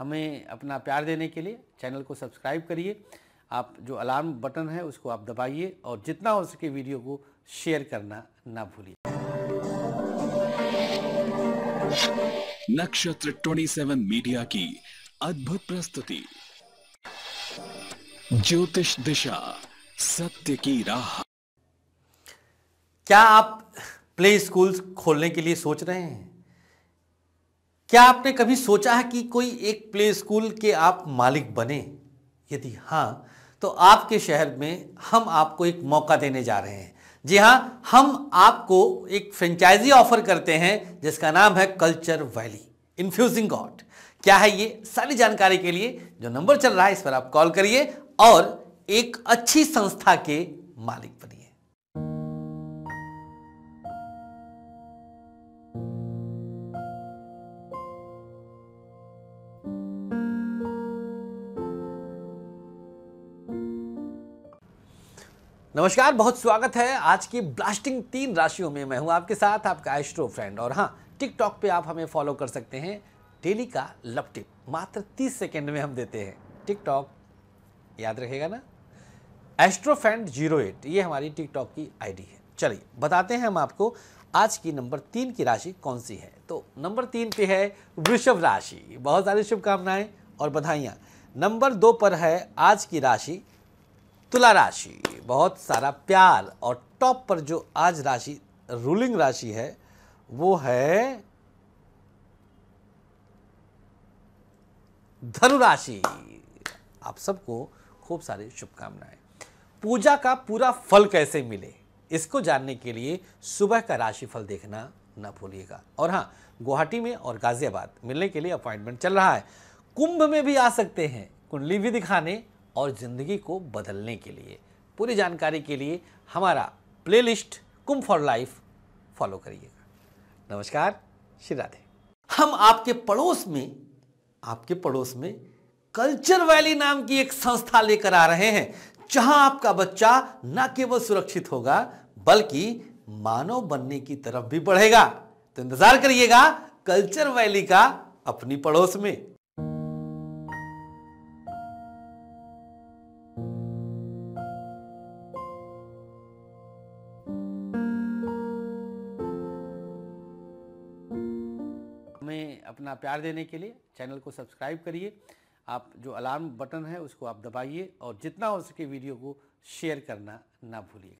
हमें अपना प्यार देने के लिए चैनल को सब्सक्राइब करिए। आप जो अलार्म बटन है उसको आप दबाइए और जितना हो सके वीडियो को शेयर करना ना भूलिए। नक्षत्र 27 मीडिया की अद्भुत प्रस्तुति। ज्योतिष दिशा सत्य की राह। क्या आप प्ले स्कूल्स खोलने के लिए सोच रहे हैं? क्या आपने कभी सोचा है कि कोई एक प्ले स्कूल के आप मालिक बने? यदि हाँ तो आपके शहर में हम आपको एक मौका देने जा रहे हैं। जी हाँ हम आपको एक फ्रेंचाइजी ऑफ़र करते हैं, जिसका नाम है कल्चर वैली इन्फ्यूजिंग गॉड क्या है ये? सारी जानकारी के लिए जो नंबर चल रहा है, इस पर आप कॉल करिए और एक अच्छी संस्था के मालिक बनिए। नमस्कार, बहुत स्वागत है आज की ब्लास्टिंग तीन राशियों में मैं हूँ आपके साथ, आपका एस्ट्रो फ्रेंड और हाँ टिकटॉक पे आप हमें फॉलो कर सकते हैं। डेली का लव टिप मात्र 30 सेकेंड में हम देते हैं। टिकटॉक याद रखेगा ना? एस्ट्रो फ्रेंड ज़ीरो एट ये हमारी टिकटॉक की आईडी है। चलिए, बताते हैं हम आपको आज की नंबर तीन की राशि कौन सी है। तो नंबर तीन पे है वृषभ राशि। बहुत सारी शुभकामनाएँ और बधाइयाँ। नंबर दो पर है आज की राशि तुला राशि। बहुत सारा प्यार और टॉप पर जो आज राशि रूलिंग राशि है, वो है धनु राशि आप सबको खूब सारी शुभकामनाएँ। पूजा का पूरा फल कैसे मिले, इसको जानने के लिए सुबह का राशिफल देखना ना भूलिएगा। और हाँ गुवाहाटी में और गाजियाबाद मिलने के लिए अपॉइंटमेंट चल रहा है। कुंभ में भी आ सकते हैं, कुंडली भी दिखाने और ज़िंदगी को बदलने के लिए। पूरी जानकारी के लिए हमारा प्लेलिस्ट कुम फॉर लाइफ फॉलो करिएगा। नमस्कार, श्री राधे। हम आपके पड़ोस में, आपके पड़ोस में कल्चर वैली नाम की एक संस्था लेकर आ रहे हैं, जहाँ आपका बच्चा न केवल सुरक्षित होगा, बल्कि मानव बनने की तरफ़ भी बढ़ेगा। तो इंतज़ार करिएगा कल्चर वैली का अपनी पड़ोस में। हमें अपना प्यार देने के लिए चैनल को सब्सक्राइब करिए। आप जो अलार्म बटन है, उसको आप दबाइए और जितना हो सके वीडियो को शेयर करना ना भूलिए।